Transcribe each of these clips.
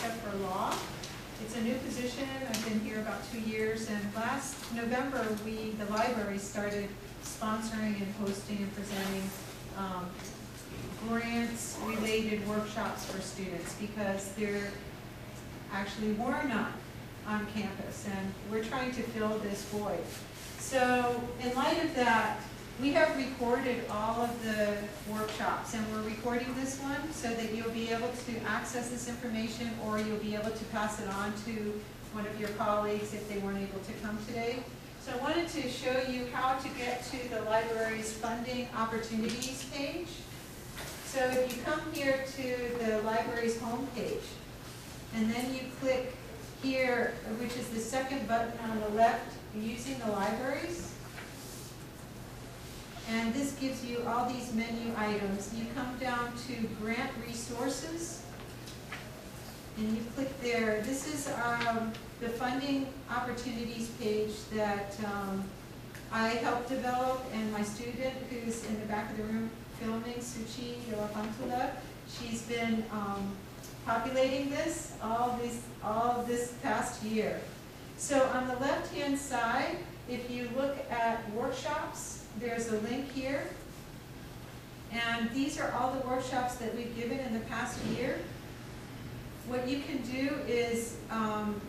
except for law. It's a new position, I've been here about two years, and last November, we, the library started sponsoring and hosting and presenting um, grants-related workshops for students, because there actually were none on campus, and we're trying to fill this void. So, in light of that, we have recorded all of the workshops, and we're recording this one so that you'll be able to access this information, or you'll be able to pass it on to one of your colleagues if they weren't able to come today. So I wanted to show you how to get to the library's funding opportunities page. So if you come here to the library's homepage, and then you click here, which is the second button on the left, using the libraries, and this gives you all these menu items. You come down to grant resources, and you click there. This is um, the funding opportunities page that um, I helped develop, and my student who's in the back of the room filming, Suchi Yoapantula, she's been um, populating this all this, all this past year. So on the left-hand side, if you look at workshops, there's a link here. And these are all the workshops that we've given in the past year. What you can do is, um,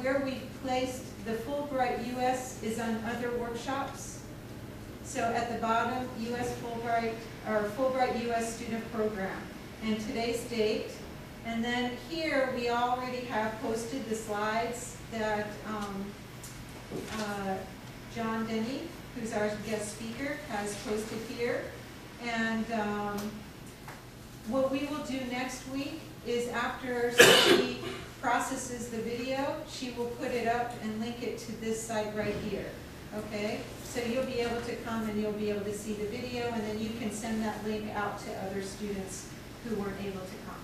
where we've placed the Fulbright US is on other workshops. So at the bottom, US Fulbright, or Fulbright US Student Program, and today's date. And then here, we already have posted the slides that um, uh, John Denny who's our guest speaker, has posted here. And um, what we will do next week is after she processes the video, she will put it up and link it to this site right here, okay? So you'll be able to come and you'll be able to see the video, and then you can send that link out to other students who weren't able to come.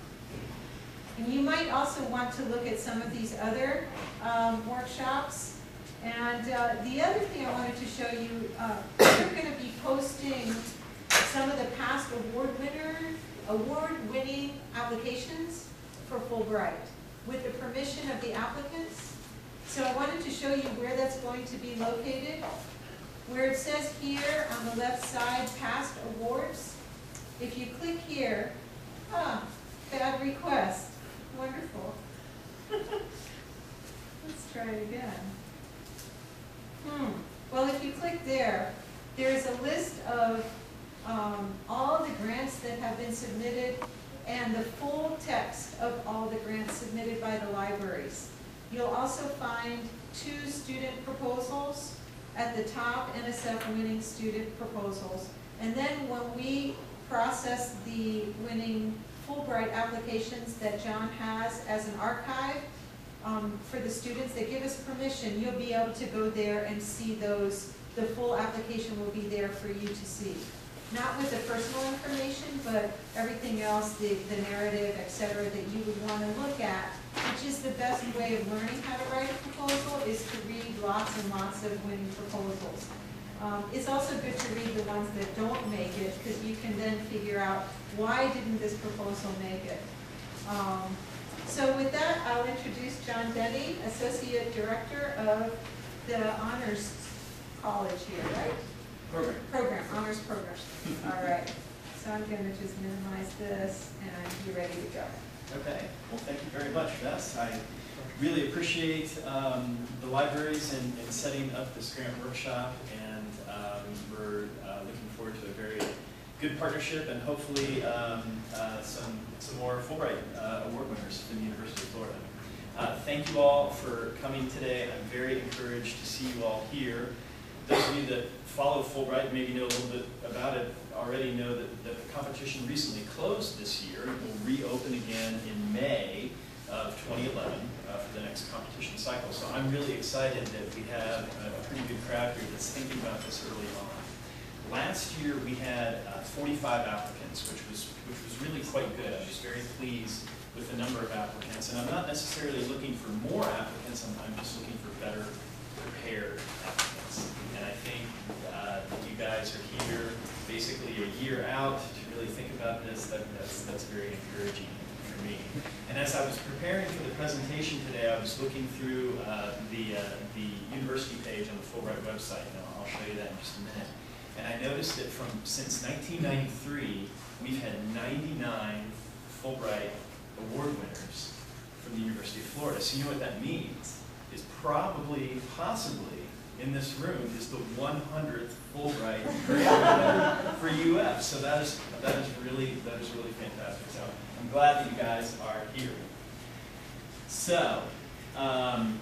And you might also want to look at some of these other um, workshops and uh, the other thing I wanted to show you, uh, we're going to be posting some of the past award winner, award-winning applications for Fulbright with the permission of the applicants. So I wanted to show you where that's going to be located. Where it says here on the left side, past awards, if you click here, ah, bad request, wonderful. Let's try it again. Hmm. Well, if you click there, there's a list of um, all the grants that have been submitted and the full text of all the grants submitted by the libraries. You'll also find two student proposals at the top, NSF winning student proposals. And then when we process the winning Fulbright applications that John has as an archive, um, for the students that give us permission, you'll be able to go there and see those, the full application will be there for you to see. Not with the personal information, but everything else, the, the narrative, et cetera, that you would want to look at, which is the best way of learning how to write a proposal, is to read lots and lots of winning proposals. Um, it's also good to read the ones that don't make it, because you can then figure out, why didn't this proposal make it? Um, so with that, I'll introduce John Denny, Associate Director of the Honors College here, right? Program. Program, Honors Program. All right. So I'm going to just minimize this and be ready to go. Okay, well, thank you very much, Bess. I really appreciate um, the libraries in setting up this grant workshop, and um, we're uh, looking forward to a very good partnership and hopefully um, uh, some, some more Fulbright uh, Award winners from the University of Florida. Uh, thank you all for coming today. I'm very encouraged to see you all here. Those of you that follow Fulbright maybe know a little bit about it already know that, the competition recently closed this year. It will reopen again in May of 2011 uh, for the next competition cycle. So I'm really excited that we have a, a pretty good crowd here that's thinking about this early on. Last year, we had uh, 45 applicants, which was, which was really quite good. I was very pleased with the number of applicants. And I'm not necessarily looking for more applicants, I'm, I'm just looking for better prepared applicants. And I think uh, that you guys are here basically a year out to really think about this. That, that's, that's very encouraging for me. And as I was preparing for the presentation today, I was looking through uh, the, uh, the university page on the Fulbright website, and I'll show you that in just a minute. And I noticed that from, since 1993, we've had 99 Fulbright Award winners from the University of Florida. So you know what that means? Is probably, possibly, in this room is the 100th Fulbright for UF. So that is, that is really, that is really fantastic. So I'm glad that you guys are here. So, um,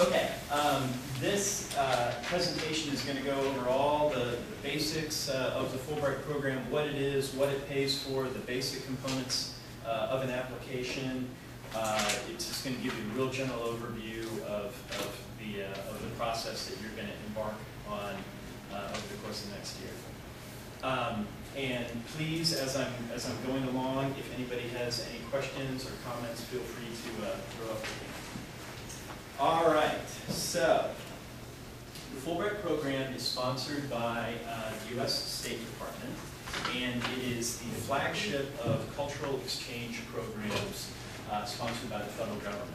okay, um, this uh, presentation is going to go over all the, the basics uh, of the Fulbright program, what it is, what it pays for, the basic components uh, of an application. Uh, it's just going to give you a real general overview of, of the uh, of the process that you're going to embark on uh, over the course of next year. Um, and please, as I'm, as I'm going along, if anybody has any questions or comments, feel free to throw up. All right, so the Fulbright program is sponsored by uh, the U.S. State Department, and it is the flagship of cultural exchange programs uh, sponsored by the federal government.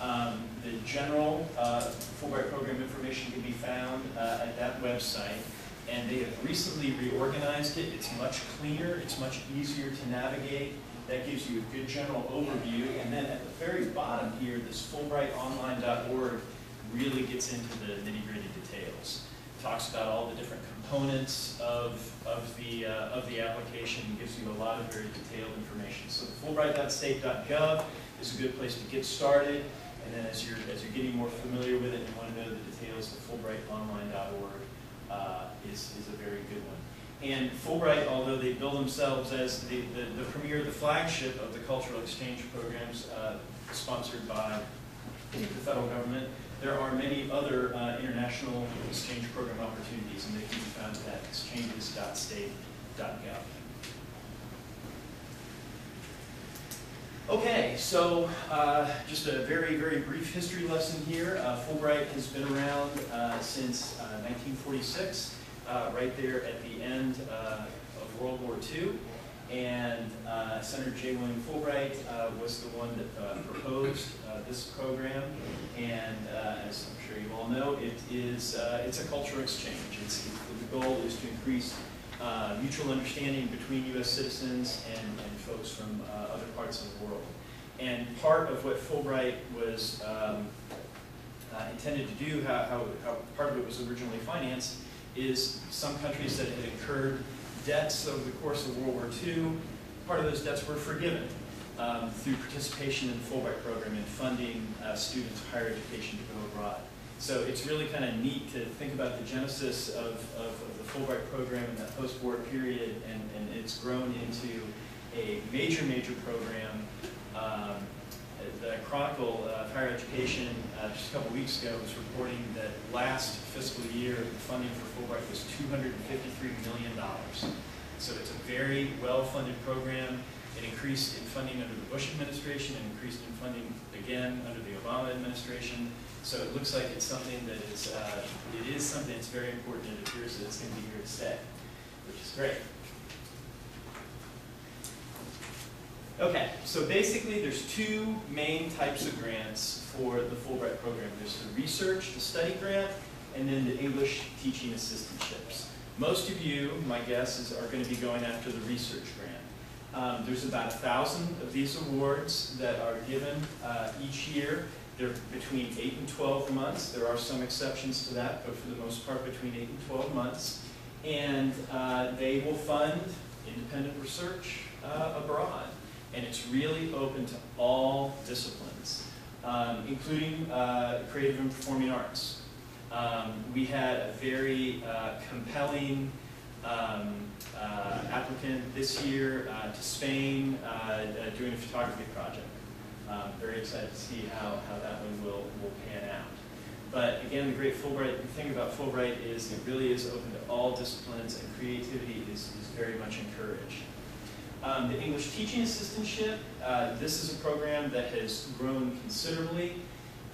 Um, the general uh, Fulbright program information can be found uh, at that website and they have recently reorganized it. It's much cleaner, it's much easier to navigate. That gives you a good general overview. And then at the very bottom here, this fulbrightonline.org really gets into the nitty-gritty details. Talks about all the different components of, of, the, uh, of the application, and gives you a lot of very detailed information. So the fulbright.state.gov is a good place to get started. And then as you're, as you're getting more familiar with it and you want to know the details, the fulbrightonline.org uh, is, is a very good one. And Fulbright, although they bill themselves as the, the, the premier, the flagship of the cultural exchange programs uh, sponsored by the federal government, there are many other uh, international exchange program opportunities, and they can be found at exchanges.state.gov. Okay, so uh, just a very, very brief history lesson here. Uh, Fulbright has been around uh, since 1946, uh, right there at the end uh, of World War II. And uh, Senator J. William Fulbright was the one that proposed this program. And as I'm sure you all know, it is it's a cultural exchange. It's, the goal is to increase uh, mutual understanding between U.S. citizens and, and folks from uh, other parts of the world. And part of what Fulbright was um, uh, intended to do, how, how, how, part of it was originally financed, is some countries that had incurred debts over the course of World War II, part of those debts were forgiven um, through participation in the Fulbright program and funding uh, students higher education to go abroad. So it's really kind of neat to think about the genesis of, of, of the Fulbright program in that post-war period, and, and it's grown into a major, major program. Um, the Chronicle uh, of Higher Education uh, just a couple weeks ago was reporting that last fiscal year the funding for Fulbright was $253 million. So it's a very well-funded program. It increased in funding under the Bush administration and increased in funding again under the Obama administration. So it looks like it's something that is, uh, it is something that's very important and it appears that it's going to be here to stay, which is great. Okay, so basically there's two main types of grants for the Fulbright program. There's the research, the study grant, and then the English teaching assistantships. Most of you, my guess, is, are going to be going after the research grant. Um, there's about a thousand of these awards that are given uh, each year. They're between 8 and 12 months. There are some exceptions to that, but for the most part between 8 and 12 months. And uh, they will fund independent research uh, abroad. And it's really open to all disciplines, um, including uh, creative and performing arts. Um, we had a very uh, compelling um, uh, applicant this year uh, to Spain doing a photography project. Um, very excited to see how, how that one will, will pan out. But again, the great Fulbright, the thing about Fulbright is it really is open to all disciplines and creativity is, is very much encouraged. Um, the English Teaching Assistantship, uh, this is a program that has grown considerably.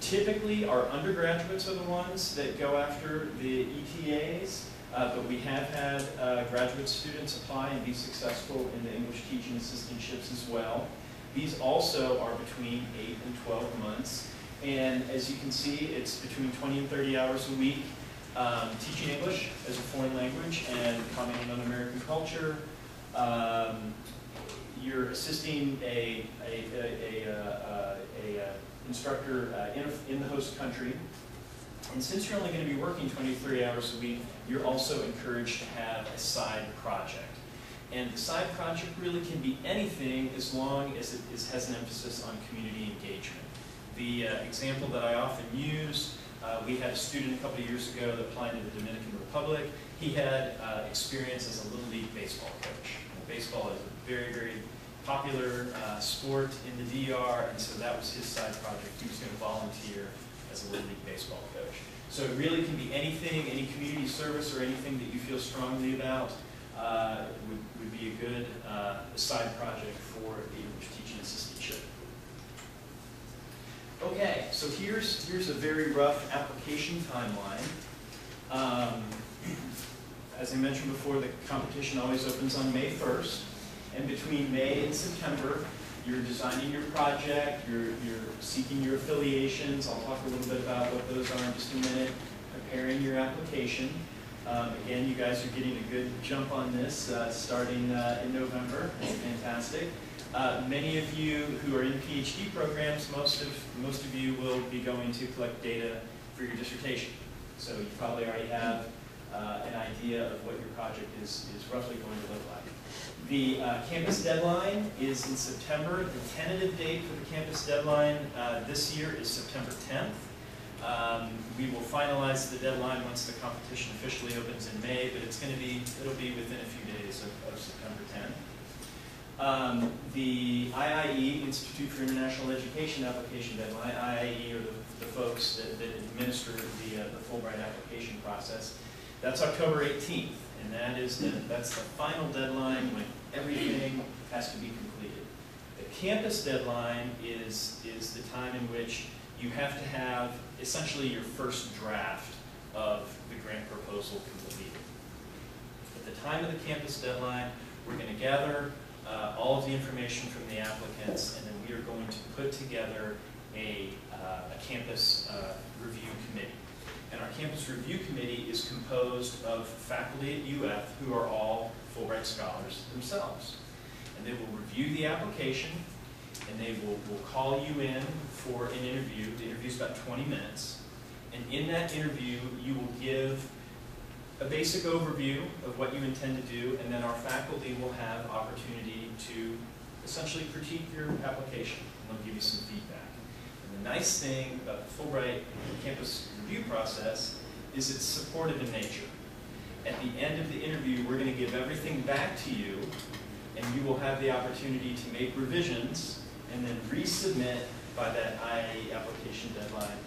Typically, our undergraduates are the ones that go after the ETAs. Uh, But we have had uh, graduate students apply and be successful in the English teaching assistantships as well. These also are between eight and 12 months. And as you can see, it's between 20 and 30 hours a week, um, teaching English as a foreign language and commenting on American culture. Um, You're assisting a, a, a, a, uh, uh, instructor uh, in, in the host country. And since you're only going to be working 23 hours a week, you're also encouraged to have a side project. And the side project really can be anything as long as it is, has an emphasis on community engagement. The uh, example that I often use, uh, we had a student a couple of years ago that applied to the Dominican Republic. He had uh, experience as a Little League baseball coach. Baseball is a very, very popular uh, sport in the DR, and so that was his side project. He was going to volunteer as a Little League baseball coach. So it really can be anything, any community service or anything that you feel strongly about uh, would, would be a good uh, side project for the English teaching assistantship. Okay, so here's, here's a very rough application timeline. Um, As I mentioned before, the competition always opens on May 1st. And between May and September, you're designing your project, you're, you're seeking your affiliations. I'll talk a little bit about what those are in just a minute, preparing your application. Um, Again, you guys are getting a good jump on this, uh, starting uh, in November. Fantastic. Uh, Many of you who are in PhD programs, most of, most of you will be going to collect data for your dissertation. So you probably already have uh, an idea of what your project is, is roughly going to look like. The uh, campus deadline is in September. The tentative date for the campus deadline uh, this year is September 10th. Um, We will finalize the deadline once the competition officially opens in May, but it's going to be, it'll be within a few days of of September 10th. Um, The IIE, Institute for International Education application deadline, IIE are the the folks that that administer the uh, the Fulbright application process. That's October 18th, and that is, that that's the final deadline when everything has to be completed. The campus deadline is, is the time in which you have to have essentially your first draft of the grant proposal completed. At the time of the campus deadline, we're going to gather uh, all of the information from the applicants, and then we are going to put together a, uh, a campus uh, review committee. And our campus review committee is composed of faculty at UF who are all Fulbright scholars themselves. And they will review the application, and they will, will call you in for an interview. The interview is about 20 minutes. And in that interview, you will give a basic overview of what you intend to do, and then our faculty will have opportunity to essentially critique your application, and they'll give you some feedback. And the nice thing about the Fulbright campus review process is it's supportive in nature. At the end of the interview, we're going to give everything back to you, and you will have the opportunity to make revisions and then resubmit by that IIE application deadline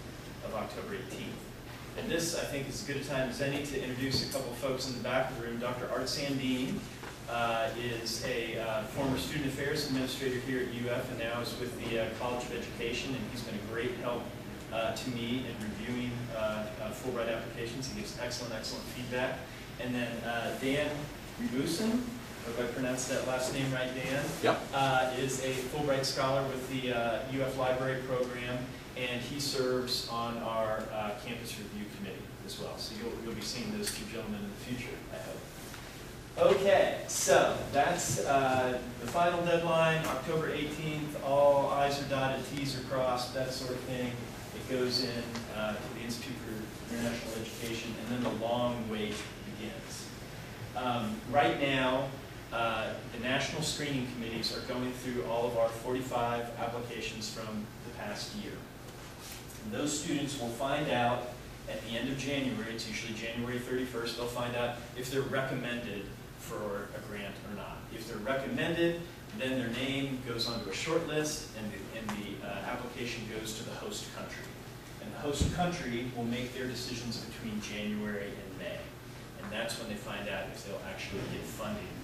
of October 18th. And this, I think, is as good a time as any to introduce a couple folks in the back of the room. Dr. Art Sandeen uh, is a uh, former student affairs administrator here at UF and now is with the uh, College of Education, and he's been a great help uh, to me in reviewing uh, uh, Fulbright applications. He gives excellent, excellent feedback. And then uh, Dan Rebusin, hope I pronounced that last name right, Dan, Yep. uh, is a Fulbright Scholar with the uh, UF Library Program, and he serves on our uh, Campus Review Committee as well. So you'll, you'll be seeing those two gentlemen in the future, I hope. Okay, so that's uh, the final deadline, October 18th. All i's are dotted, t's are crossed, that sort of thing. Goes in uh, to the Institute for International Education, and then the long wait begins. Um, Right now, uh, the national screening committees are going through all of our 45 applications from the past year. And those students will find out at the end of January, it's usually January 31st, they'll find out if they're recommended for a grant or not. If they're recommended, then their name goes onto a short list and the, and the uh, application goes to the host country. Host country will make their decisions between January and May. And that's when they find out if they'll actually get funding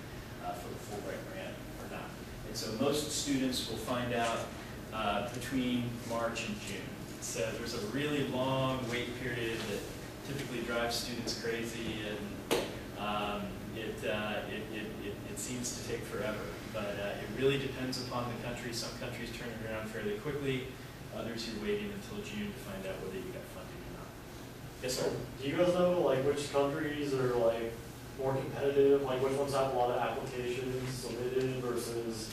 uh, for the Fulbright grant or not. And so most students will find out uh, between March and June. So there's a really long wait period that typically drives students crazy, and Um, it, uh, it, it, it, it seems to take forever, but uh, it really depends upon the country. Some countries turn it around fairly quickly, others you're waiting until June to find out whether you got funding or not. Yes, sir? Do you guys know like which countries are like more competitive, like which ones have a lot of applications submitted versus,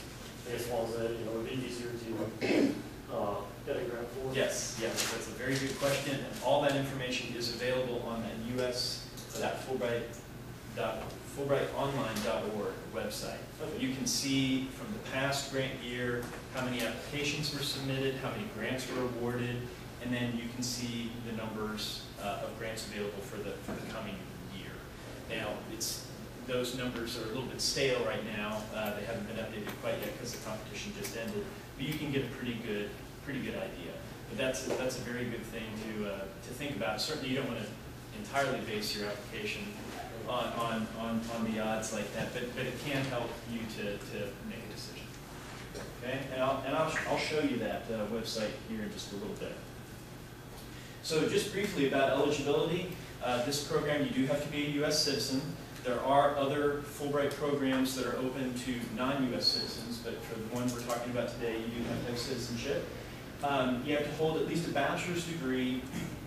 I guess ones that, you know, would be easier to, uh, get a grant for? Yes, yes, that's a very good question, and all that information is available on that US, that Fulbright, dot, FulbrightOnline.org website. You can see from the past grant year, how many applications were submitted, how many grants were awarded, and then you can see the numbers uh, of grants available for the, for the coming year. Now, it's, those numbers are a little bit stale right now, uh, they haven't been updated quite yet because the competition just ended, but you can get a pretty good, pretty good idea. But that's, that's a very good thing to, uh, to think about. Certainly, you don't want to entirely base your application on, on, on, on the odds like that, but, but it can help you to, to make. Okay, and I'll, and I'll, I'll show you that uh, website here in just a little bit. So just briefly about eligibility, uh, this program, you do have to be a U.S. citizen. There are other Fulbright programs that are open to non-U.S. citizens, but for the one we're talking about today, you do have to have citizenship. Um, you have to hold at least a bachelor's degree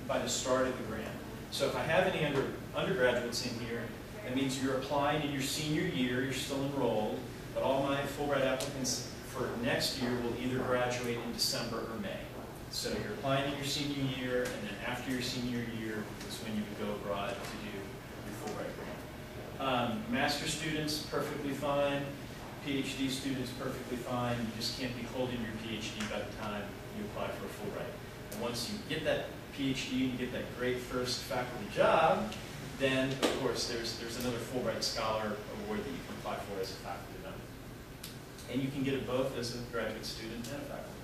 by the start of the grant. So if I have any under, undergraduates in here, that means you're applying in your senior year, you're still enrolled, but all my Fulbright applicants for next year will either graduate in December or May. So you're applying in your senior year, and then after your senior year is when you would go abroad to do your Fulbright grant. Um, master students, perfectly fine. PhD students, perfectly fine. You just can't be holding your PhD by the time you apply for a Fulbright. And once you get that PhD, and you get that great first faculty job, then, of course, there's, there's another Fulbright Scholar Award that you can apply for as a faculty. And you can get it both as a graduate student and a faculty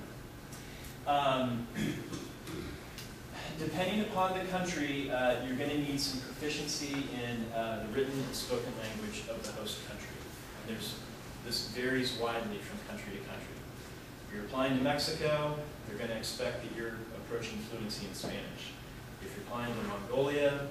member. Um, Depending upon the country, uh, you're going to need some proficiency in uh, the written and spoken language of the host country. There's, this varies widely from country to country. If you're applying to Mexico, they're going to expect that you're approaching fluency in Spanish. If you're applying to Mongolia,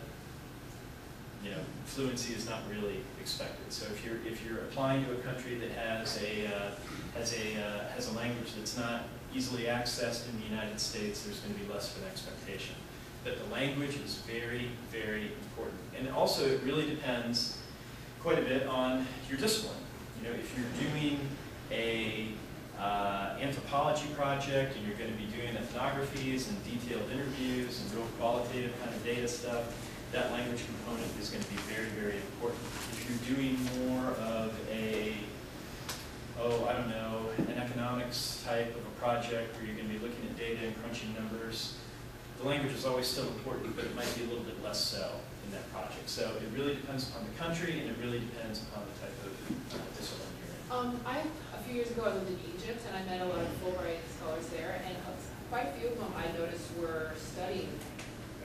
you know, fluency is not really expected. So if you're, if you're applying to a country that has a, uh, has a, uh, has a language that's not easily accessed in the United States, there's going to be less of an expectation. But the language is very, very important. And also, it really depends quite a bit on your discipline. You know, if you're doing a uh, anthropology project and you're going to be doing ethnographies and detailed interviews and real qualitative kind of data stuff, that language component is going to be very, very important. If you're doing more of a, oh, I don't know, an economics type of a project where you're going to be looking at data and crunching numbers, the language is always still important, but it might be a little bit less so in that project. So it really depends upon the country and it really depends upon the type of uh, discipline you're in. Um, I, a few years ago, I lived in Egypt and I met a lot of Fulbright scholars there and quite a few of them I noticed were studying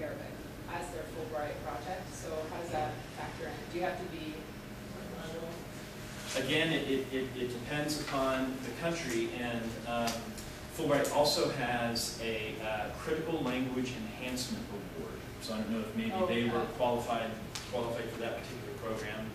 Arabic as their Fulbright project. So how does that factor in? Do you have to be Again, it, it, it, it depends upon the country, and um, Fulbright also has a uh, critical language enhancement award. So I don't know if maybe Oh, they were qualified, qualified for that particular program,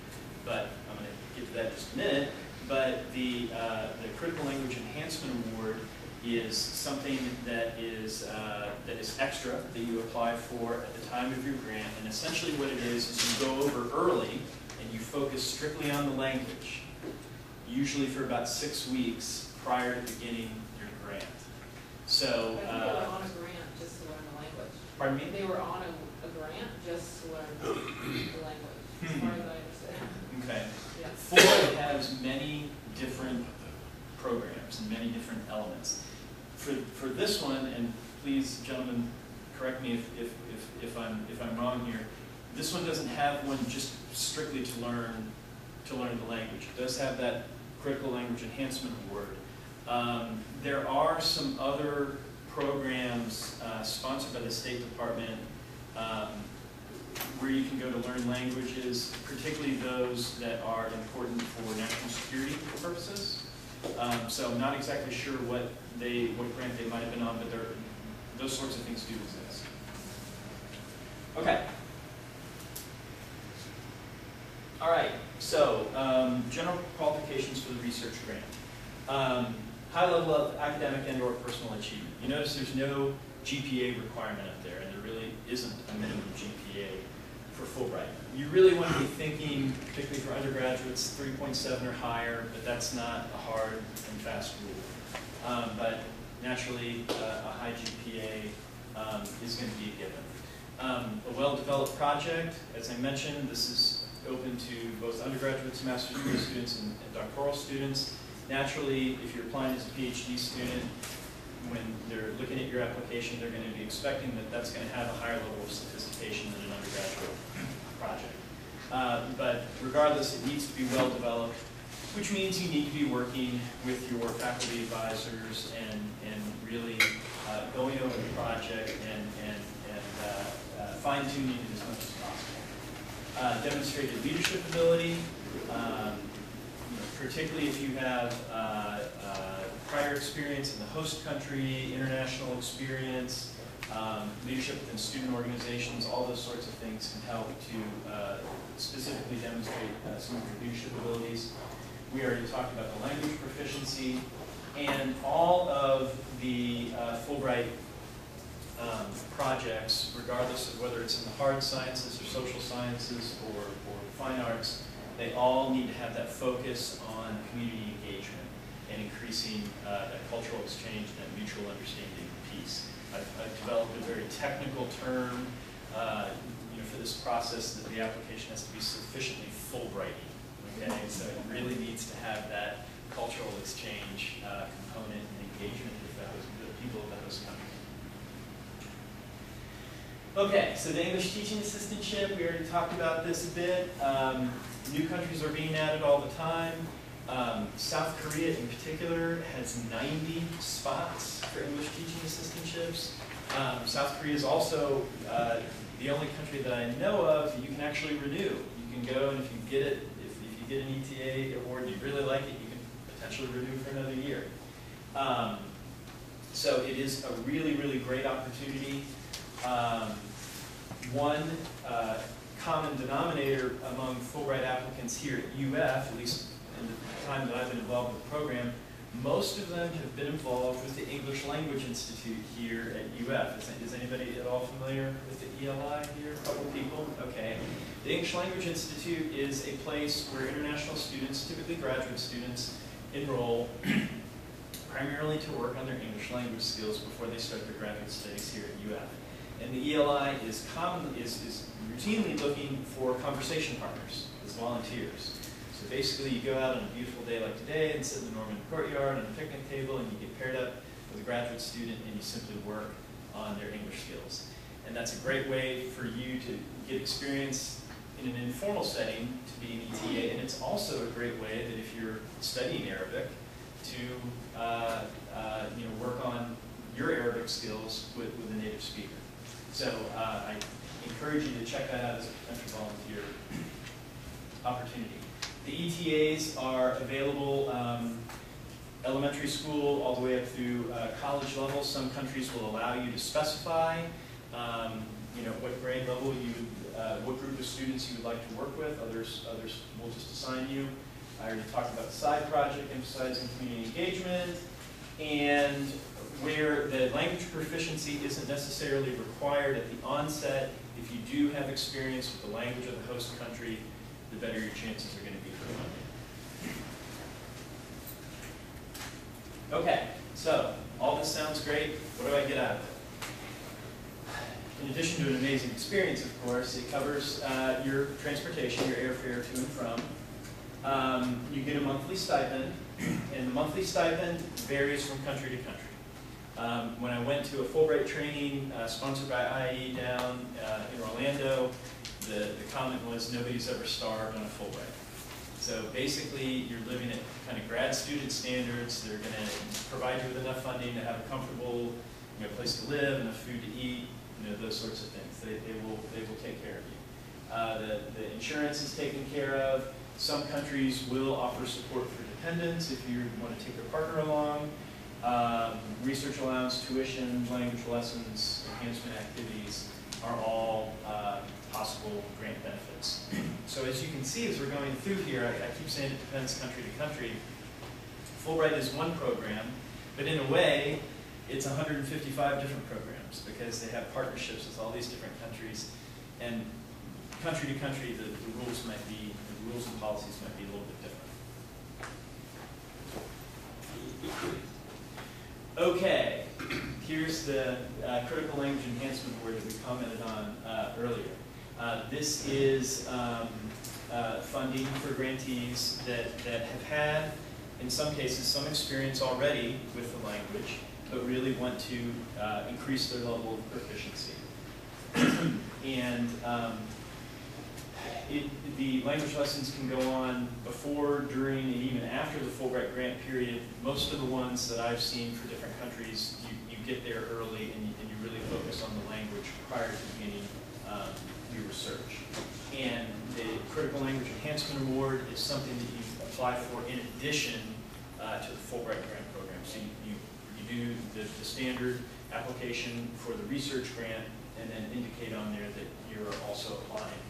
but I'm gonna get to that in just a minute. But the, uh, the critical language enhancement award is something that is, uh, that is extra that you apply for at the time of your grant. And essentially what it is, is you go over early and you focus strictly on the language, usually for about six weeks prior to beginning your grant. So, they were uh, on a grant just to learn the language. pardon me? They were on a, a grant just to learn the language, as far as I understand. Okay. Yeah. Fulbright has many different programs and many different elements. For, for this one, and please, gentlemen, correct me if, if, if, if I'm, if I'm wrong here, this one doesn't have one just strictly to learn, to learn the language. It does have that critical language enhancement award. Um, there are some other programs uh, sponsored by the State Department um, where you can go to learn languages, particularly those that are important for national security purposes. Um, so I'm not exactly sure what they, what grant they might have been on, but there, those sorts of things do exist. Okay. All right, so, um, general qualifications for the research grant. Um, high level of academic and or personal achievement. You notice there's no GPA requirement up there, and there really isn't a minimum GPA for Fulbright. You really want to be thinking, particularly for undergraduates, 3.7 or higher, but that's not a hard and fast rule. Um, but naturally, uh, a high GPA um, is going to be a given. Um, a well-developed project, as I mentioned, this is open to both undergraduates, master's degree students, and, and doctoral students. Naturally, if you're applying as a PhD student, when they're looking at your application, they're going to be expecting that that's going to have a higher level of sophistication than an undergraduate project. Uh, but regardless, it needs to be well developed, which means you need to be working with your faculty advisors and, and really uh, going over the project and, and, and uh, uh, fine tuning it as much as possible. Uh, demonstrated leadership ability, um, you know, particularly if you have uh, prior experience in the host country, international experience, um, leadership within student organizations, all those sorts of things can help to uh, specifically demonstrate uh, some of your leadership abilities. We already talked about the language proficiency, and all of the uh, Fulbright um, projects, regardless of whether it's in the hard sciences or social sciences or, or fine arts, they all need to have that focus on community engagement and increasing uh, that cultural exchange and that mutual understanding. I've, I've developed a very technical term uh, you know, for this process that the application has to be sufficiently Fulbrighty. Okay, so it really needs to have that cultural exchange uh, component and engagement with the, people of the host country. Okay, so the English teaching assistantship, we already talked about this a bit. Um, new countries are being added all the time. Um, South Korea in particular has 90 spots for English teaching assistantships. Um, South Korea is also uh, the only country that I know of that you can actually renew. You can go and if you get it, if, if you get an ETA award and you really like it, you can potentially renew for another year. Um, so it is a really, really great opportunity. Um, one uh, common denominator among Fulbright applicants here at UF, at least in the time that I've been involved with the program, most of them have been involved with the English Language Institute here at UF. Is, is anybody at all familiar with the ELI here? A couple people? Okay. The English Language Institute is a place where international students, typically graduate students, enroll primarily to work on their English language skills before they start their graduate studies here at UF. And the ELI is commonly is, is routinely looking for conversation partners as volunteers. So basically, you go out on a beautiful day like today and sit in the Norman courtyard on a picnic table, and you get paired up with a graduate student, and you simply work on their English skills. And that's a great way for you to get experience in an informal setting to be an ETA, and it's also a great way that if you're studying Arabic, to uh, uh, you know work on your Arabic skills with, with a native speaker. So uh, I encourage you to check that out as a potential volunteer opportunity. The ETAs are available um, elementary school all the way up through uh, college level. Some countries will allow you to specify um, you know, what grade level you would, uh, what group of students you would like to work with. Others, others will just assign you. I already talked about the side project, emphasizing community engagement, and where the language proficiency isn't necessarily required at the onset, if you do have experience with the language of the host country, the better your chances are going to be for funding. Okay, so all this sounds great. What do I get out of it? In addition to an amazing experience, of course, it covers uh, your transportation, your airfare to and from. Um, you get a monthly stipend, and the monthly stipend varies from country to country. Um, when I went to a Fulbright training uh, sponsored by IE down uh, in Orlando, the, the comment was nobody's ever starved on a Fulbright. So basically, you're living at kind of grad student standards. They're going to provide you with enough funding to have a comfortable you know, place to live, enough food to eat, you know, those sorts of things. They, they, will, they will take care of you. Uh, the, the insurance is taken care of. Some countries will offer support for dependents if you want to take your partner along. Um, research allowance, tuition, language lessons, enhancement activities, are all uh, possible grant benefits. So as you can see, as we're going through here, I, I keep saying it depends country to country. Fulbright is one program, but in a way, it's 155 different programs because they have partnerships with all these different countries. And country to country, the, the rules might be, the rules and policies might be a little bit different. Okay, here's the uh, critical language enhancement word that we commented on uh, earlier. Uh, this is um, uh, funding for grantees that, that have had, in some cases, some experience already with the language, but really want to uh, increase their level of proficiency. and um, it, the language lessons can go on before, during, and even after the Fulbright grant period. Most of the ones that I've seen for different countries, you, get there early and you, and you really focus on the language prior to beginning um, your research. And the Critical Language Enhancement Award is something that you apply for in addition uh, to the Fulbright grant program. So you, you, you do the, the standard application for the research grant and then indicate on there that you're also applying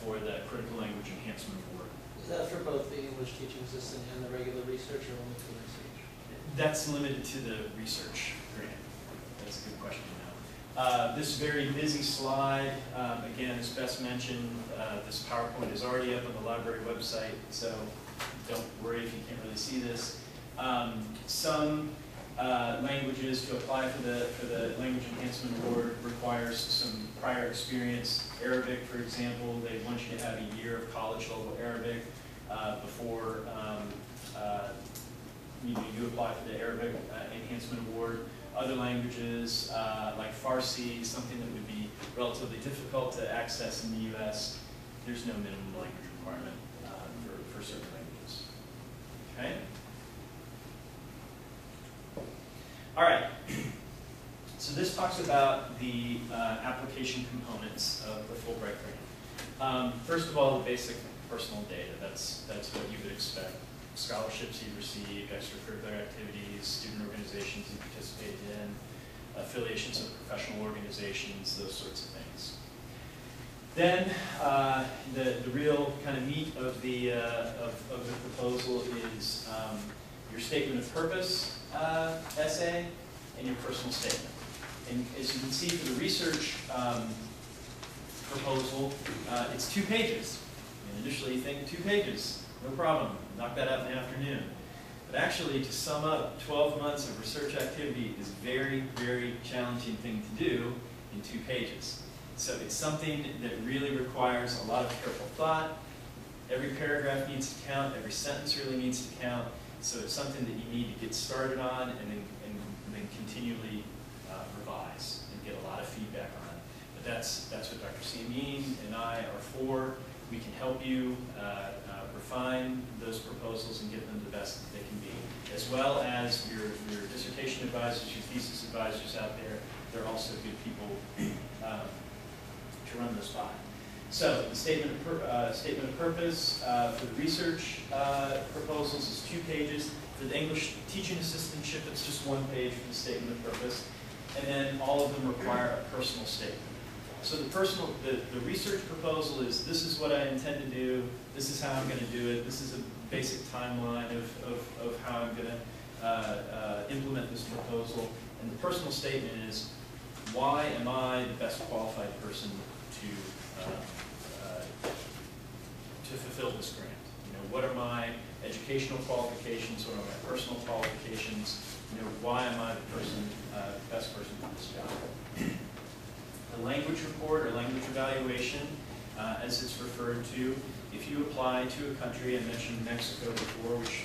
for the Critical Language Enhancement Award. Is that for both the English teaching assistant and the regular research or only for research? That's limited to the research grant. That's a good question now. Uh, this very busy slide, um, again, as Bess mentioned, uh, this PowerPoint is already up on the library website, so don't worry if you can't really see this. Um, some uh, languages to apply for the, for the Language Enhancement Award requires some prior experience. Arabic, for example, they want you to have a year of college level Arabic uh, before um, uh, you, you apply for the Arabic uh, Enhancement Award. Other languages, uh, like Farsi, something that would be relatively difficult to access in the U.S., there's no minimum language requirement uh, for, for certain languages. Okay? All right. So this talks about the uh, application components of the Fulbright grant. Um, first of all, the basic personal data. That's that's what you would expect. Scholarships you received, extracurricular activities, student organizations you participated in, affiliations of professional organizations, those sorts of things. Then uh, the the real kind of meat of the uh, of, of the proposal is um, your statement of purpose uh, essay and your personal statement. And as you can see for the research um, proposal, uh, it's two pages. And initially you think two pages, no problem, knock that out in the afternoon. But actually, to sum up 12 months of research activity is a very, very challenging thing to do in two pages. So it's something that really requires a lot of careful thought. Every paragraph needs to count, every sentence really needs to count. So it's something that you need to get started on and then, and, and then continually uh, revise and get a lot of feedback on. But that's, that's what Dr. Siamin and I are for. We can help you uh, refine those proposals and get them the best that they can be. As well as your, your dissertation advisors, your thesis advisors out there, they're also good people um, to run those by. So the statement of, uh, statement of purpose uh, for the research uh, proposals is two pages. For the English teaching assistantship, it's just one page for the statement of purpose. And then all of them require a personal statement. So the personal, the, the research proposal is this is what I intend to do, this is how I'm going to do it, this is a basic timeline of, of, of how I'm going to uh, uh, implement this proposal. And the personal statement is why am I the best qualified person to uh, uh, to fulfill this grant? You know, what are my educational qualifications? What are my personal qualifications? You know, why am I the person, uh, best person for this job? The language report or language evaluation, uh, as it's referred to, if you apply to a country, I mentioned Mexico before, which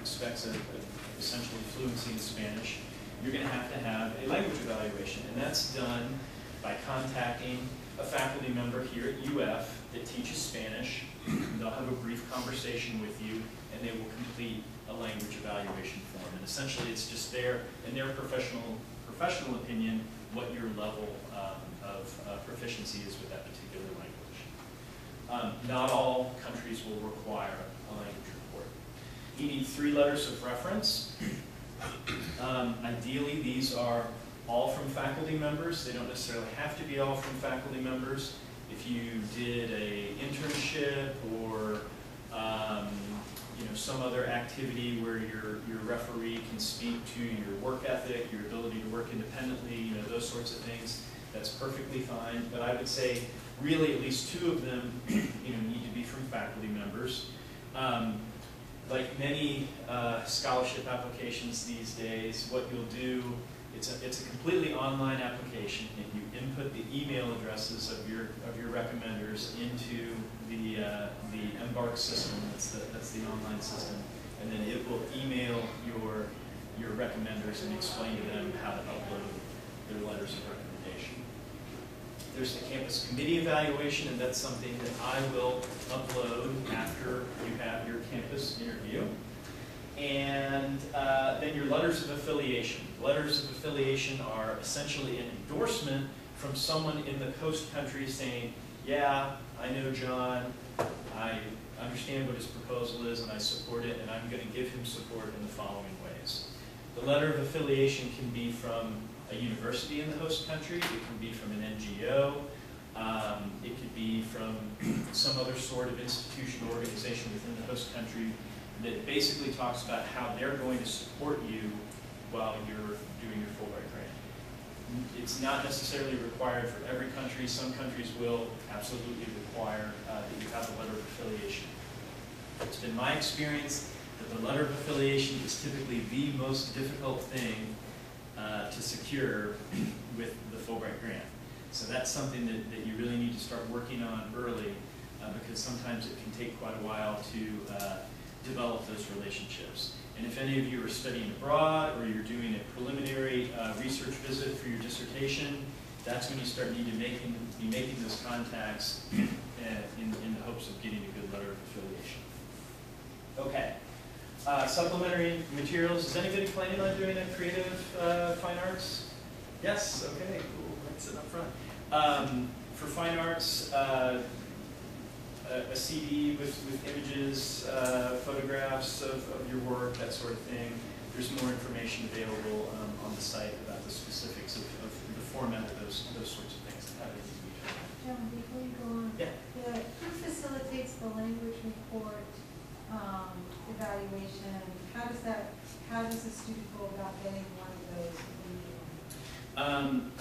expects a, a essentially fluency in Spanish, you're going to have to have a language evaluation, and that's done by contacting a faculty member here at UF that teaches Spanish. They'll have a brief conversation with you, and they will complete a language evaluation form. And essentially, it's just their, in their professional professional opinion, what your level um, of uh, proficiency is with that particular language. Um, not all countries will require a language report. You need three letters of reference. Um, ideally, these are all from faculty members. They don't necessarily have to be all from faculty members. If you did a internship or, um, you know, some other activity where your, your referee can speak to your work ethic, your ability to work independently, you know, those sorts of things, that's perfectly fine. But I would say, really, at least two of them, you know, need to be from faculty members. Um, like many uh, scholarship applications these days, what you'll do, it's a, it's a completely online application, and you input the email addresses of your, of your recommenders into the, uh, the Embark system, that's the, that's the online system, and then it will email your, your recommenders and explain to them how to upload their letters of recommendation. There's the campus committee evaluation, and that's something that I will upload after you have your campus interview. And uh, then your letters of affiliation. Letters of affiliation are essentially an endorsement from someone in the host country saying, yeah, I know John, I understand what his proposal is, and I support it, and I'm going to give him support in the following ways. The letter of affiliation can be from a university in the host country, it can be from an NGO, um, it could be from some other sort of institution or organization within the host country that basically talks about how they're going to support you while you're doing your Fulbright grant. It's not necessarily required for every country. Some countries will absolutely require uh, that you have a letter of affiliation. It's been my experience that the letter of affiliation is typically the most difficult thing uh, to secure with the Fulbright grant. So that's something that, that you really need to start working on early uh, because sometimes it can take quite a while to uh, develop those relationships. And if any of you are studying abroad or you're doing a preliminary uh, research visit for your dissertation, that's when you start need to making, be making those contacts uh, in, in the hopes of getting a good letter of affiliation. Okay. Uh, supplementary materials. Is anybody planning on doing a creative uh, fine arts? Yes. Okay. Cool. Let's sit up front. Um, for fine arts, uh, a, a CD with, with images, uh, photographs of, of your work, that sort of thing. There's more information available um, on the site about the specifics of, of the format of those, those sorts of things before you go on, Yeah. the, who facilitates the language report, um, evaluation? How does that, how does a student go about getting one of those? Um,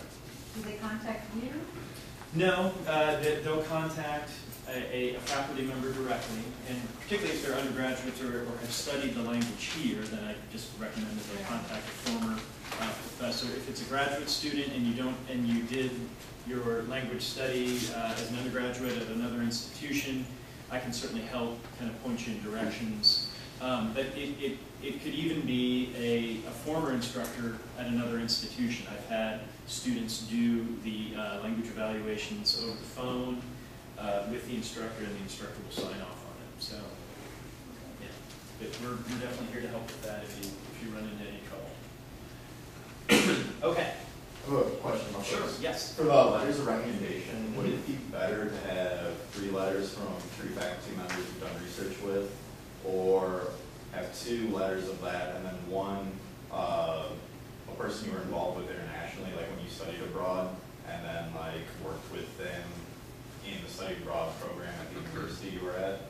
Do they contact you? No, uh, they- they'll contact a, a faculty member directly, and particularly if they're undergraduates or, or have studied the language here, then I just recommend that they contact a former uh, professor. If it's a graduate student and you don't, and you did your language study uh, as an undergraduate at another institution, I can certainly help kind of point you in directions. Um, but it, it, it could even be a, a former instructor at another institution. I've had students do the uh, language evaluations over the phone uh, with the instructor, and the instructor will sign off on it. So, yeah, but we're, we're definitely here to help with that if you, if you run into any trouble. Okay, I have a question about sure, this. yes. For the letters of recommendation, would it be better to have three letters from three faculty members you've done research with? Or have two letters of that and then one, uh, a person you were involved with internationally, like when you studied abroad? And then like worked with them in the study abroad program at the university you were at?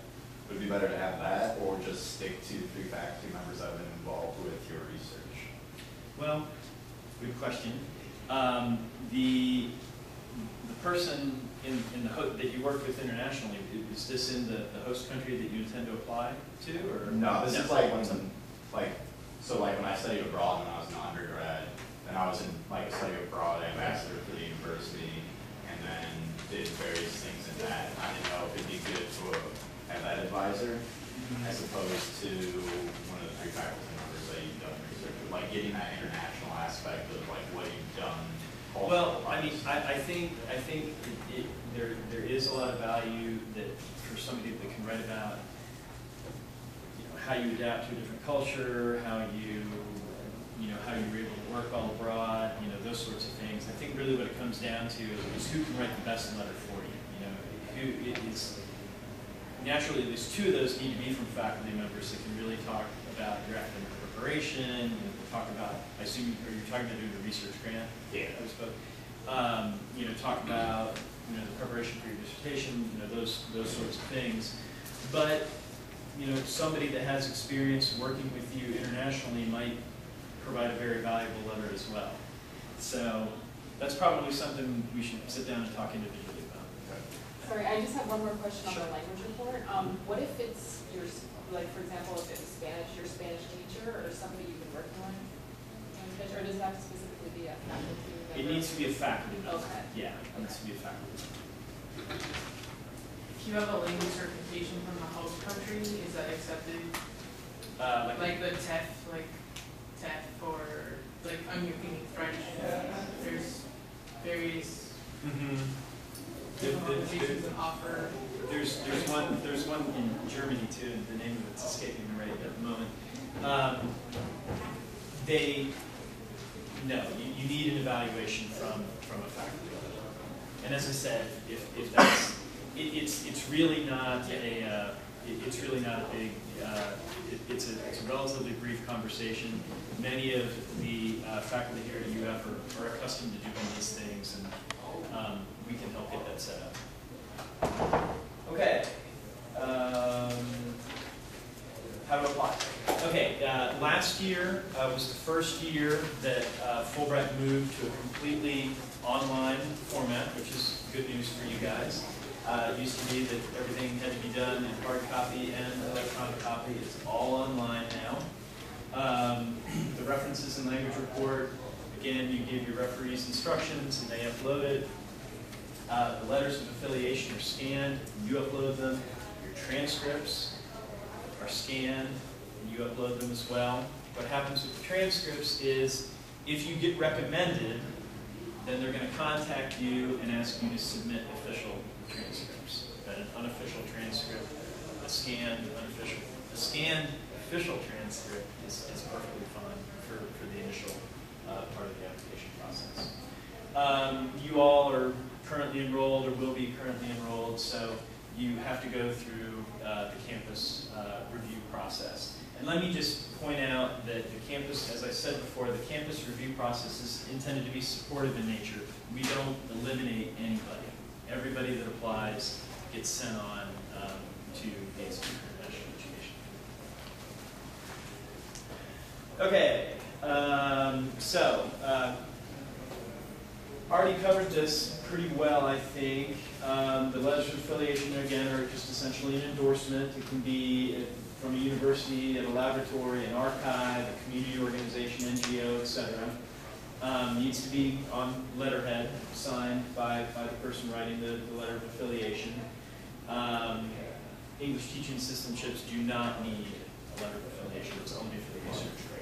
Would it be better to have that or just stick to three faculty members that have been involved with your research? Well, good question. Um, the, the person in, in the, that you work with internationally, is this in the, the host country that you intend to apply to, or? No, this is like when, like, so like when I studied abroad when I was an undergrad, then I was in like a study abroad ambassador for the university, and then did various things in that. I didn't know if it'd be good to have that advisor mm-hmm. as opposed to one of the three faculty members that you've done research with, like getting that international aspect of like what you've done. Well, I mean, I, I think, I think it, it, there, there is a lot of value that, for somebody that can write about, you know, how you adapt to a different culture, how you, you know, how you were able to work all abroad, you know, those sorts of things. I think really what it comes down to is who can write the best letter for you, you know, who, it is, naturally, at least two of those need to be from faculty members that can really talk about your academic preparation, you know, talk about, I assume, are you talking about doing a research grant? Yeah. I suppose. Um, you know, talk about, you know, the preparation for your dissertation, you know, those, those sorts of things. But, you know, somebody that has experience working with you internationally might provide a very valuable letter as well. So that's probably something we should sit down and talk individually about. Sorry, I just have one more question on the language report. Um, what if it's your, like, for example, if it's Spanish, your Spanish teacher or somebody you've been working on? Or does it have to specifically be a faculty? It needs to be a faculty member. Okay. Yeah, it needs to be a faculty member. If you have a language certification from the host country, is that accepted? Uh, like, Like the TEF, like TEF or, like, I'm thinking French, there's various Mhm. The- the- the- qualifications that offer. There's, there's one, there's one in Germany too, the name of it's escaping me right at the moment. Um, They, no, you, you need an evaluation from, from a faculty. And as I said, if, if that's, it, it's, it's really not a, uh, it, it's really not a big, uh, it, it's a, it's a relatively brief conversation. Many of the, uh, faculty here at UF are, are accustomed to doing these things, and, um, we can help get that set up. Okay. Um, how to apply? Okay, uh, last year uh, was the first year that uh, Fulbright moved to a completely online format, which is good news for you guys. Uh, it used to be that everything had to be done in hard copy and electronic copy. It's all online now. Um, the references and language report, again, you give your referees instructions and they upload it. Uh, the letters of affiliation are scanned, you upload them. Your transcripts are scanned, and you upload them as well. What happens with the transcripts is, if you get recommended, then they're gonna contact you and ask you to submit official transcripts. But an unofficial transcript, a scanned unofficial, a scanned official transcript is, is perfectly fine for, for the initial, uh, part of the application process. Um, you all are currently enrolled or will be currently enrolled, so you have to go through uh, the campus uh, review process. And let me just point out that the campus, as I said before, the campus review process is intended to be supportive in nature. We don't eliminate anybody. Everybody that applies gets sent on um, to the Institute for International Education. Okay, um, so, uh, already covered this pretty well, I think. Um, the letters of affiliation, again, are just essentially an endorsement. It can be uh, from a university, and a laboratory, an archive, a community organization, NGO, etc. Um, needs to be on letterhead, signed by, by the person writing the, the letter of affiliation. Um, English teaching assistantships do not need a letter of affiliation. It's only for the research grade.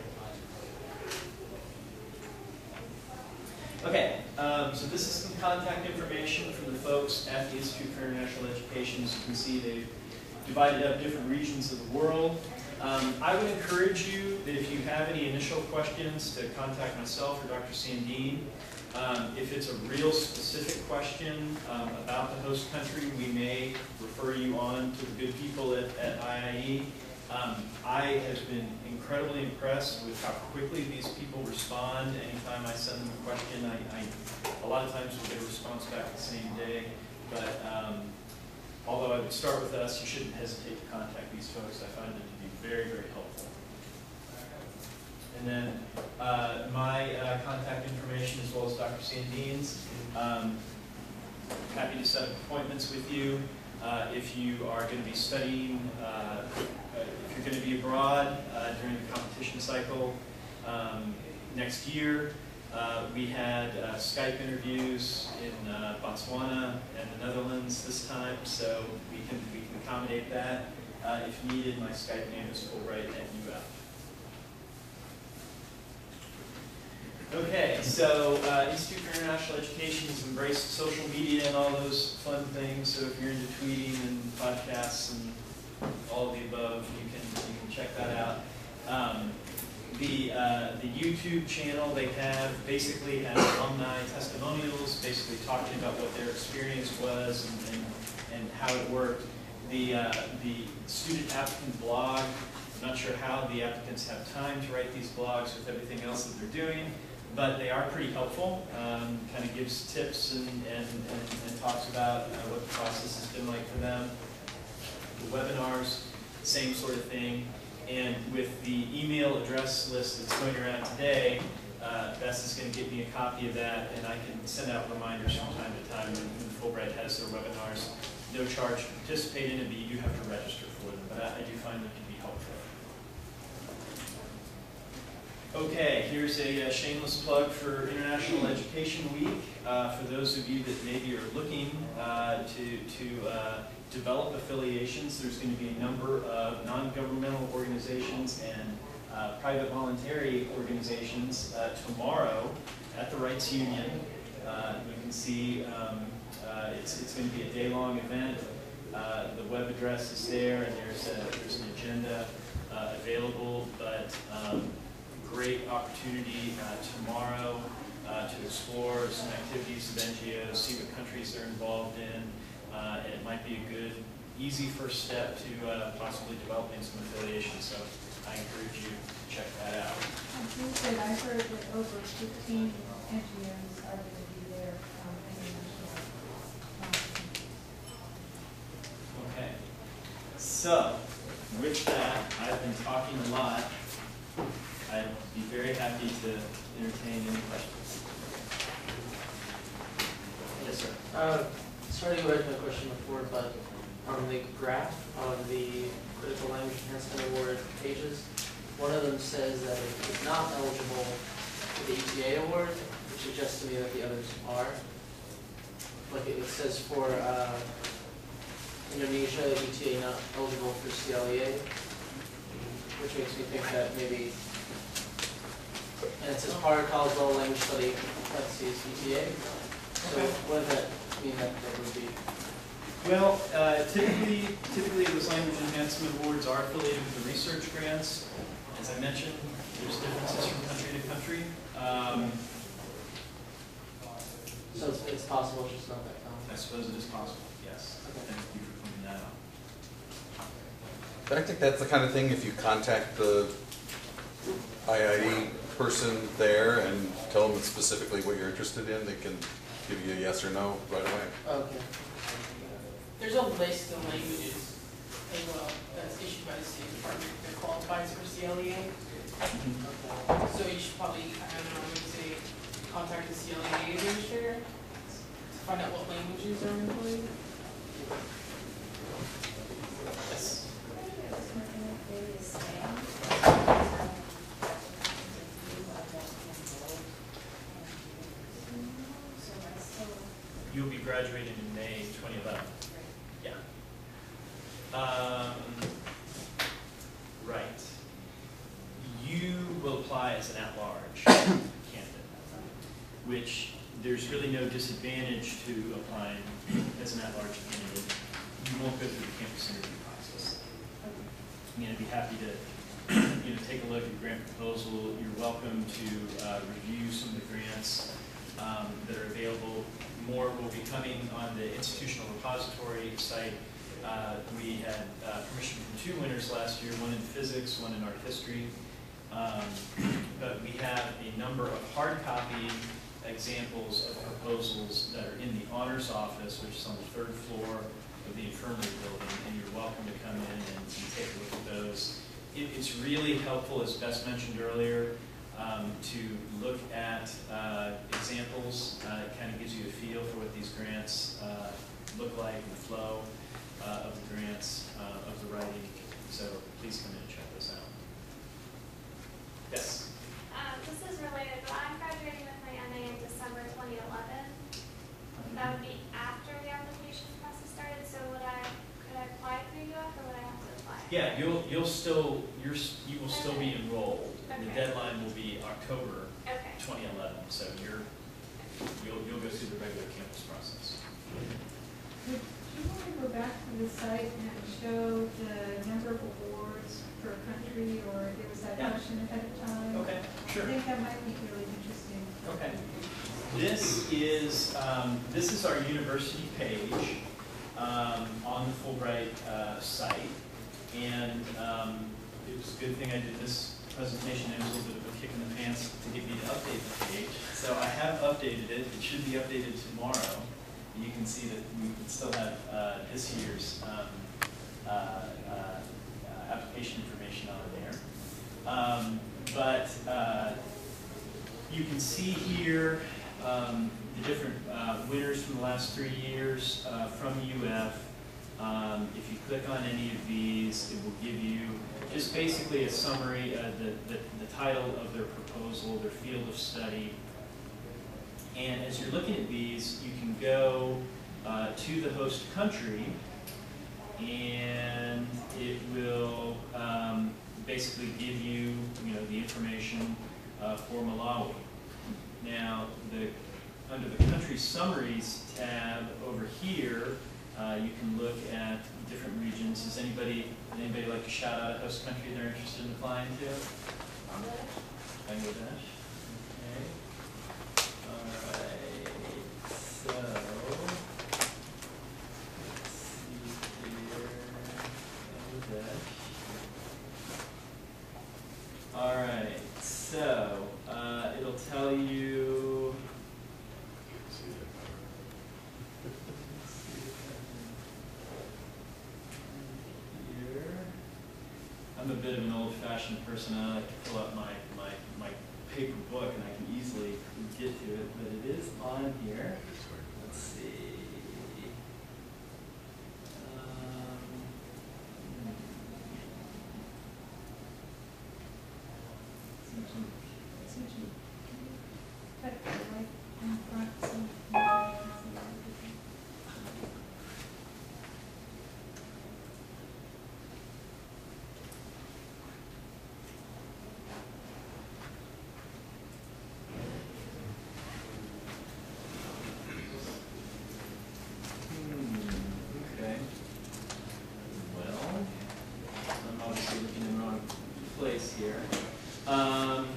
Okay, um, so this is some contact information from the folks at the Institute for International Education. As you can see, they've divided up different regions of the world. Um, I would encourage you that if you have any initial questions, to contact myself or Dr. Sandeen. Um, if it's a real specific question um, about the host country, we may refer you on to the good people at, at IIE. Um, I have been incredibly impressed with how quickly these people respond. Anytime I send them a question, I, I a lot of times we get a response back the same day. But um, although I would start with us, you shouldn't hesitate to contact these folks. I find them to be very, very helpful. And then uh, my uh, contact information as well as Dr. Sandeen's. Um, happy to set up appointments with you. Uh, if you are going to be studying, uh, if you're going to be abroad uh, during the competition cycle um, next year, uh, we had uh, Skype interviews in uh, Botswana and the Netherlands this time, so we can, we can accommodate that. Uh, if needed, my Skype name is Fulbright at UF. Okay, so uh, Institute for International Education has embraced social media and all those fun things. So if you're into tweeting and podcasts and all of the above, you can you can check that out. Um, the uh, the YouTube channel they have basically has alumni testimonials, basically talking about what their experience was and, and, and how it worked. The uh, the student applicant blog I'm not sure how the applicants have time to write these blogs with everything else that they're doing, but they are pretty helpful. Um, kind of gives tips and, and, and, and talks about uh, what the process has been like for them. The webinars, same sort of thing. And with the email address list that's going around today, uh, Bess is going to give me a copy of that, and I can send out reminders from time to time when when Fulbright has their webinars. No charge to participate in it, but you do have to register for them, but I I do find them to be helpful. Okay, here's a uh, shameless plug for International Education Week. Uh, For those of you that maybe are looking uh, to, to uh, develop affiliations, there's going to be a number of non-governmental organizations and uh, private voluntary organizations uh, tomorrow at the Reitz Union. Uh, You can see, um, uh, it's, it's going to be a day-long event. Uh, The web address is there, and there's a, there's an agenda uh, available, but um, great opportunity uh, tomorrow uh, to explore some activities of NGOs, see what countries they're involved in. Uh, and It might be a good, easy first step to uh, possibly developing some affiliation. so I encourage you to check that out. I think that I heard that over fifteen NGOs are going to be there, um, um, Okay. So, with that, I've been talking a lot. I'd be very happy to entertain any questions. Yes, sir. Uh, sorry to write my question before, but on the graph of the Critical Language Enhancement Award pages, one of them says that it is not eligible for the ETA award, which suggests to me that the others are. Like it says for, uh, Indonesia, ETA not eligible for CLEA, which makes me think that maybe, and it says Power Caldwell Language Study, parentheses, ETA. So Okay. what does that mean that there would be? Well, uh, typically, typically those language enhancement awards are affiliated with the research grants. As I mentioned, there's differences from country to country. Um, So it's, it's possible, it's just not that common. I suppose it is possible, yes. Okay. Thank you for pointing that out. But I think that's the kind of thing, if you contact the IIE person there and tell them specifically what you're interested in, they can give you a yes or no right away. Okay. There's a list of languages as well that's issued by the State Department that qualifies for CLEA. Okay. So you should probably, I don't know, maybe say, contact the CLEA administrator to find out what languages are employed. Yes. You'll in May 2011. Yeah. Um, right. You will apply as an at-large candidate, which there's really no disadvantage to applying as an at-large candidate. You won't go through the campus interview process. I'm gonna be happy to, you know, take a look at your grant proposal. You're welcome to uh, review some of the grants um, that are available. More will be coming on the institutional repository site. Uh, We had uh, permission from two winners last year, one in physics, one in art history. Um, But we have a number of hard copy examples of proposals that are in the honors office, which is on the third floor of the infirmary building, and you're welcome to come in and and take a look at those. It, it's really helpful, as Bess mentioned earlier, um, to look at uh, examples. Uh, It kind of gives you a feel for what these grants uh, look like, and the flow uh, of the grants, uh, of the writing. So please come in and check this out. Yes? Um, this is related, but I'm graduating with my MA in December twenty eleven. That would be after the application process started, so would I, could I apply through UF or would I have to apply? Yeah, you'll, you'll still, you're, you will still be enrolled. The Okay. deadline will be October Okay. 2011, so you're, you'll, you'll go through the regular campus process. Would you want to go back to the site and show the number of awards per country, or there was that Yeah. question ahead of time? Okay, I think that might be really interesting. Okay. This is, um, this is our university page, um, on the Fulbright, uh, site. And, um, it was a good thing I did this presentation, it was a little bit of a kick in the pants to get me to update the page. So I have updated it, it should be updated tomorrow. You can see that we still have uh, this year's um, uh, uh, uh, application information on there. Um, But uh, you can see here um, the different uh, winners from the last three years uh, from UF. Um, If you click on any of these, it will give you just basically a summary, uh, the, the, the title of their proposal, their field of study. And as you're looking at these, you can go uh, to the host country, and it will um, basically give you, you know, the information uh, for Malawi. Now, the, under the country summaries tab over here, uh, you can look at different regions. Does anybody, anybody like to shout out a host country they're interested in applying to? Um, Bangladesh? Okay. All right, so, let's see here, Bangladesh. All right, so, uh, it'll tell you. let's see if I can- Here. I'm a bit of an old-fashioned I like to my, my, my paper book and I can easily get to it, but it is on here. Let's see. Um, hmm. Seems to- seems to- Put it right in front so you can see everything. Hmm, okay. Well, I'm obviously looking in the wrong place here. Um.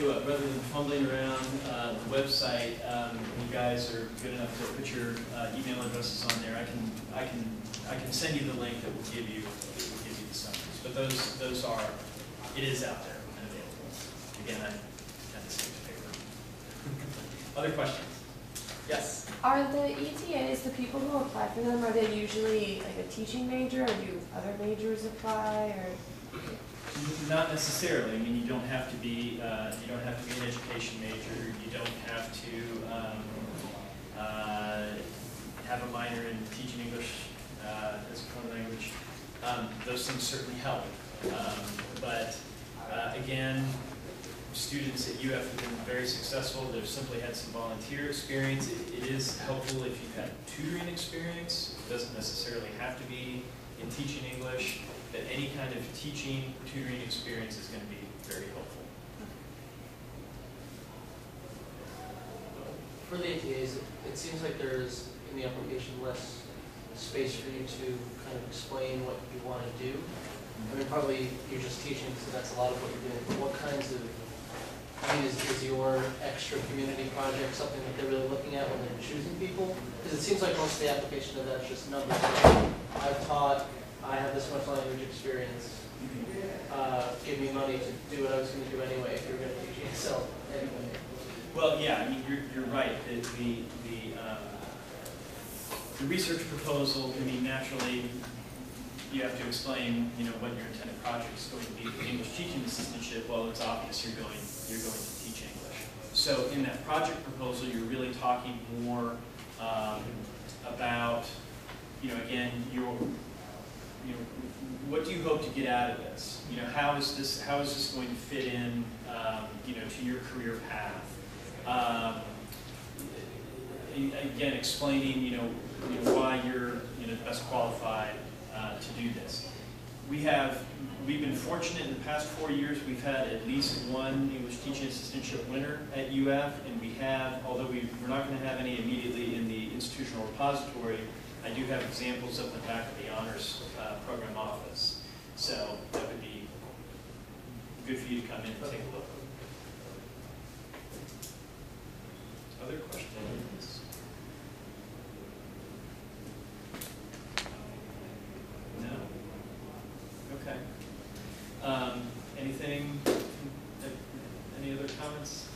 Tell you what, rather than fumbling around uh, the website, um, you guys are good enough to put your uh, email addresses on there. I can, I can, I can send you the link that will give you, that will give you the summaries. But those, those are, it is out there and available. Again, I tend to stick to paper. Other questions? Yes? Are the ETAs, the people who apply for them, are they usually like a teaching major, or do other majors apply, or? Not necessarily. I mean, you don't have to be, uh, you don't have to be an education major. You don't have to um, uh, have a minor in teaching English uh, as a foreign language. Um, Those things certainly help. Um, But uh, again, students at UF have been very successful. They've simply had some volunteer experience. It it is helpful if you've had tutoring experience. It doesn't necessarily have to be in teaching English that any kind of teaching, tutoring experience is going to be very helpful. For the ATAs, it- seems like there's, in the application, less space for you to kind of explain what you want to do. I mean, probably you're just teaching, so that's a lot of what you're doing, but what kinds of, I mean, is, is your extra community project something that they're really looking at when they're choosing people? Because it seems like most of the application of that's just numbers. I've taught, I have this much language experience, uh, give me money to do what I was gonna do anyway, if you were gonna teach ESL anyway. Well, yeah, I mean, you're, you're right, the, the, the, um, the research proposal, I mean, naturally, you have to explain, you know, what your intended project is going to be. The English teaching assistantship, well, it's obvious you're going, you're going to teach English. So in that project proposal, you're really talking more, um, about, you know, again, your, you know, what do you hope to get out of this? You know, how is this, how is this going to fit in, um, you know, to your career path? Um, Again, explaining, you know, you know, why you're, you know, best qualified uh, to do this. We have, we've been fortunate in the past four years, we've had at least one English teaching assistantship winner at UF, and we have, although we, we're not going to have any immediately in the institutional repository, I do have examples up in the back of the honors uh, program office. So that would be good for you to come in and take a look. other questions? No? Okay. Um, anything, any other comments?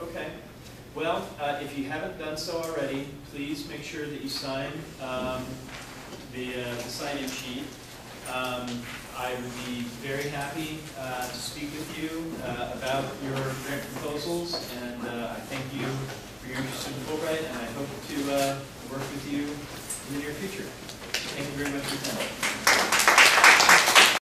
Okay. Well, uh, if you haven't done so already, please make sure that you sign um, the, uh, the sign-in sheet. Um, I would be very happy uh, to speak with you uh, about your grant proposals, and uh, I thank you for your interest in Fulbright, and I hope to uh, work with you in the near future. Thank you very much for your time.